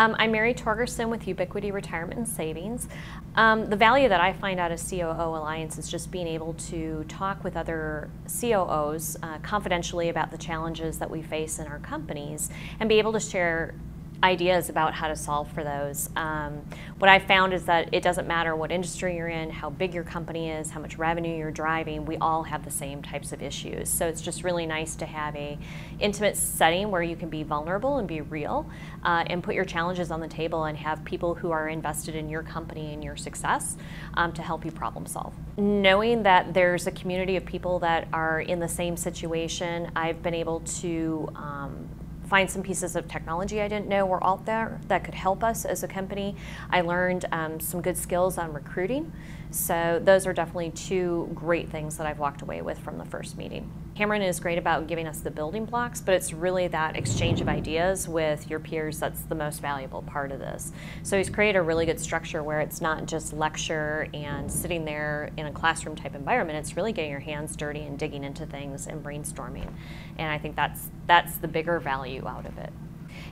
Um, I'm Mary Torgerson with Ubiquity Retirement and Savings. Um, the value that I find out of COO Alliance is just being able to talk with other COOs uh, confidentially about the challenges that we face in our companies and be able to share ideas about how to solve for those. Um, what I've found is that it doesn't matter what industry you're in, how big your company is, how much revenue you're driving, we all have the same types of issues. So it's just really nice to have a intimate setting where you can be vulnerable and be real uh, and put your challenges on the table and have people who are invested in your company and your success um, to help you problem solve. Knowing that there's a community of people that are in the same situation, I've been able to um, find some pieces of technology I didn't know were out there that could help us as a company. I learned um, some good skills on recruiting. So those are definitely two great things that I've walked away with from the first meeting. Cameron is great about giving us the building blocks, but it's really that exchange of ideas with your peers that's the most valuable part of this. So he's created a really good structure where it's not just lecture and sitting there in a classroom type environment. It's really getting your hands dirty and digging into things and brainstorming. And I think that's that's the bigger value out of it.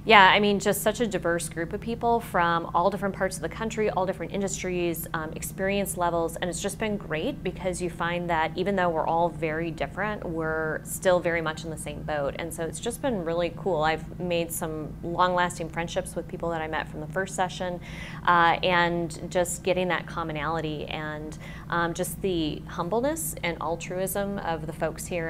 Yeah, I mean, just such a diverse group of people from all different parts of the country, all different industries, um, experience levels, and it's just been great because you find that even though we're all very different, we're still very much in the same boat. And so it's just been really cool. I've made some long lasting friendships with people that I met from the first session, uh, and just getting that commonality and um, just the humbleness and altruism of the folks here